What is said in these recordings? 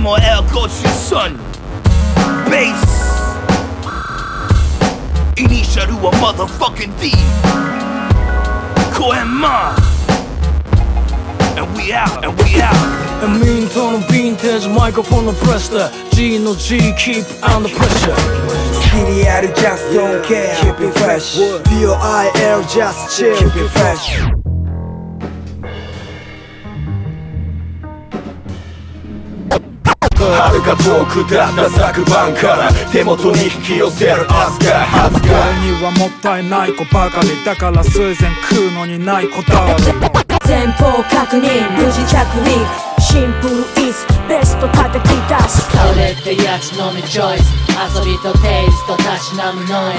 M O L L go to sun Bass. Inisha to a motherfucking D. Koema. And we out, and we out. And mean tone vintage microphone oppressor G no G keep under pressure. Skinny out, just don't care, keep it fresh. D-O-I-L, just chill, keep it fresh. 遥か遠くだった昨晩から手元に引き寄せる明日が恥ずか。俺にはもったいない子ばかりだから水前食うのにないこだわり前方確認。無事着陸。シンプルイズベスト叩き出すそれってやつのみチョイス。遊びとテイストたしなむノイ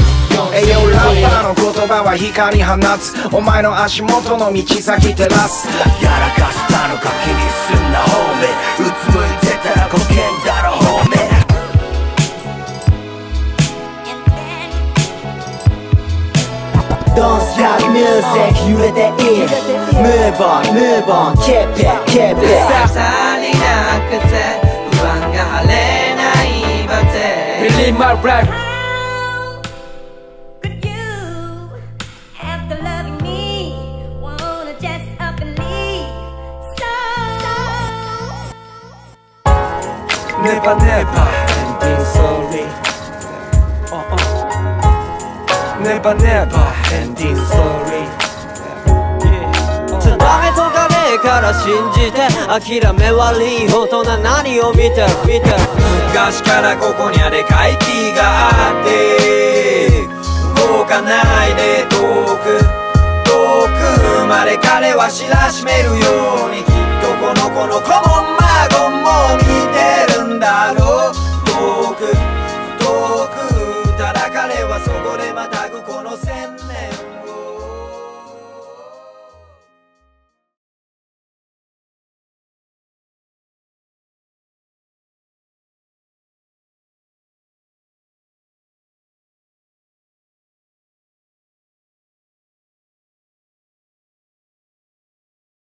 ズ。栄養ラッパーの言葉は光放つ。お前の足元の道先照らす。やらかしたのか気にすんな。ホ Dans rap music yüreğdeyim Mübar mübar kepe Move on, kıtı Banga keep it, Believe my rap Never, never, and being. Uh uh-uh. -uh. Never, never. Ending story つばめとかねえから信じて諦め悪い大人何を見てる見て。昔からここにはでかい木があって。動かないで遠く。遠く生まれ彼は知らしめるように。and then